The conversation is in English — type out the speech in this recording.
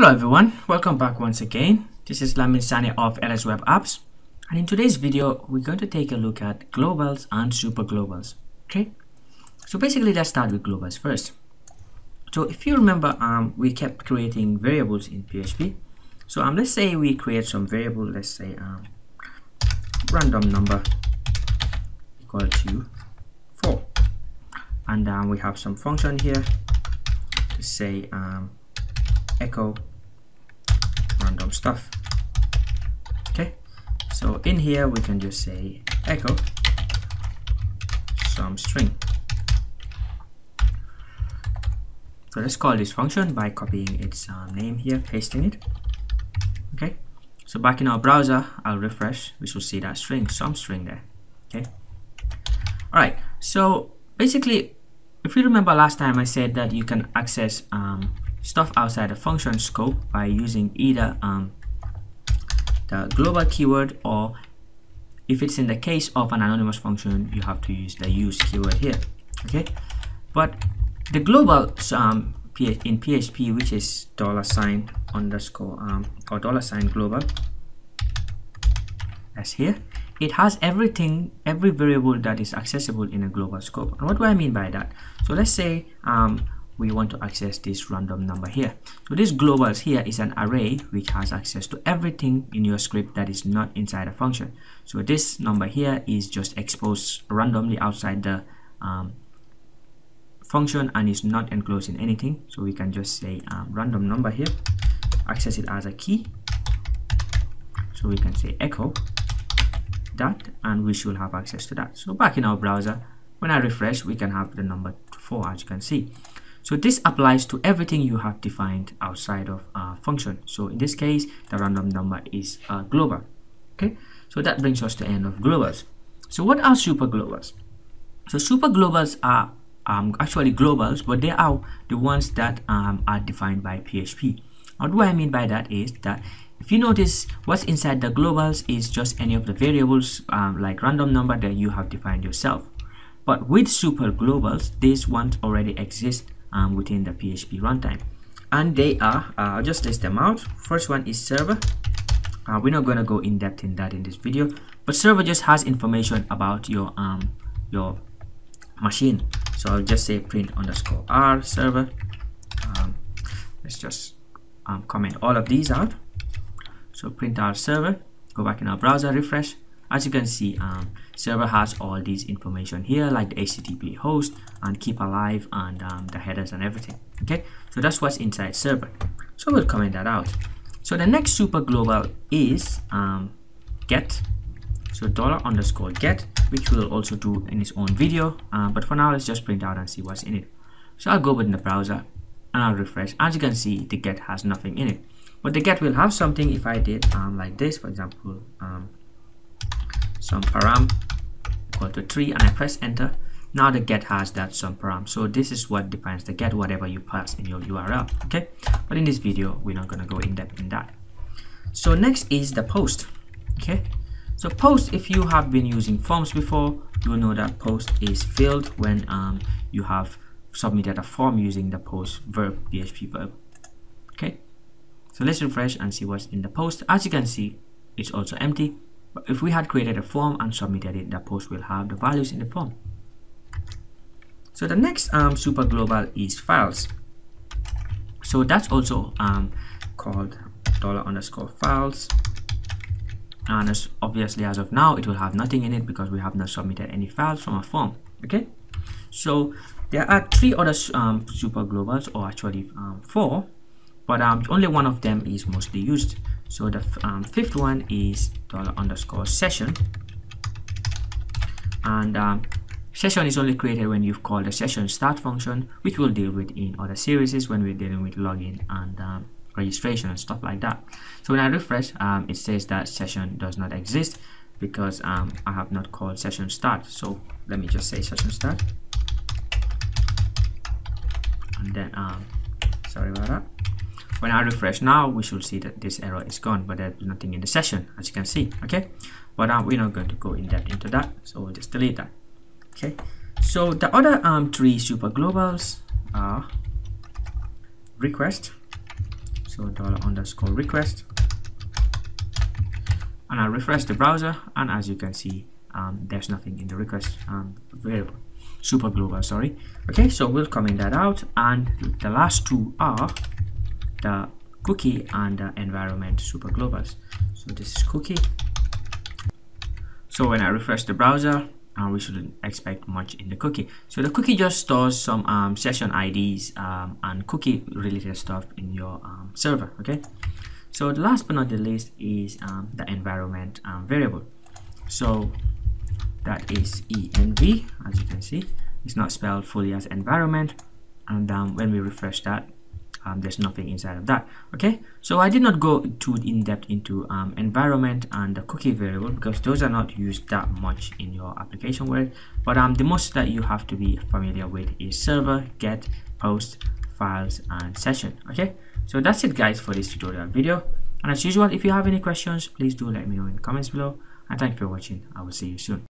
Hello everyone, welcome back once again. This is Lamin Sanneh of LS Web Apps. And in today's video, we're going to take a look at globals and super globals. Okay, so basically let's start with globals first. So if you remember, um, we kept creating variables in PHP. So um, let's say we create some variable, let's say um, random number equal to 4. And um, we have some function here to say um, echo random stuff. Okay so in here we can just say echo some string. So let's call this function by copying its uh, name here pasting it. Okay so back in our browser I'll refresh. We should see that string some string there. Okay. All right so basically if you remember last time I said that you can access um, stuff outside the function scope by using either um, the global keyword or if it's in the case of an anonymous function you have to use the use keyword here okay? But the global um, in PHP which is dollar sign underscore um, or dollar sign global as here it has everything every variable that is accessible in a global scope. And what do I mean by that? So let's say um, we want to access this random number here. So this globals here is an array which has access to everything in your script that is not inside a function. So this number here is just exposed randomly outside the um, function and is not enclosed in anything. So we can just say um, random number here access it as a key. So we can say echo that and we should have access to that. So back in our browser when I refresh we can have the number 4 as you can see so this applies to everything you have defined outside of a function. So in this case, the random number is uh, global. Okay, so that brings us to end of globals. So what are super globals? So super globals are um, actually globals, but they are the ones that um, are defined by PHP. What do I mean by that is that if you notice what's inside the globals is just any of the variables um, like random number that you have defined yourself. But with super globals, these ones already exist um, within the PHP runtime. And they are, uh, I'll just list them out. First one is server. Uh, we're not going to go in depth in that in this video, but server just has information about your um, your machine. So I'll just say print underscore r server. Um, let's just um, comment all of these out. So print our server. Go back in our browser, refresh. As you can see, um, server has all these information here like the http host and keep alive and um, the headers and everything okay? So that's what's inside server. So we'll comment that out. So the next super global is um, get. So dollar underscore get which we'll also do in its own video. Uh, but for now let's just print out and see what's in it. So I'll go within the browser and I'll refresh. As you can see the get has nothing in it. But the get will have something if I did um, like this for example um, some param equal to 3 and I press enter. Now the get has that some param. So this is what defines the get whatever you pass in your URL okay? But in this video we're not going to go in depth in that. So next is the post okay? So post if you have been using forms before you know that post is filled when um, you have submitted a form using the post verb PHP verb okay? So let's refresh and see what's in the post. As you can see it's also empty but if we had created a form and submitted it, the post will have the values in the form. So the next um, super global is files. So that's also um, called dollar underscore files. And as obviously as of now, it will have nothing in it because we have not submitted any files from a form. Okay. So there are three other um, super globals, or actually um, four, but um, only one of them is mostly used. So the um, fifth one is dollar underscore session. And um, session is only created when you've called the session start function, which we'll deal with in other series when we're dealing with login and um, registration and stuff like that. So when I refresh, um, it says that session does not exist because um, I have not called session start. So let me just say session start. And then, um, sorry about that when I refresh now we should see that this error is gone but there's nothing in the session as you can see okay? But we're not going to go in depth into that so we'll just delete that okay? So the other um, three super globals are request so dollar underscore request and I refresh the browser and as you can see um, there's nothing in the request um, variable super global sorry okay? So we'll comment that out and the last two are the cookie and the environment super globals. So this is cookie. So when I refresh the browser uh, we shouldn't expect much in the cookie. So the cookie just stores some um, session IDs um, and cookie related stuff in your um, server okay? So the last but not the least is um, the environment um, variable. So that is env as you can see. It's not spelled fully as environment. And when we refresh that um, there's nothing inside of that okay? So I did not go too in-depth into um, environment and the cookie variable because those are not used that much in your application world. But um, the most that you have to be familiar with is server get post files and session okay? So that's it guys for this tutorial video. And as usual if you have any questions please do let me know in the comments below. And thank you for watching. I will see you soon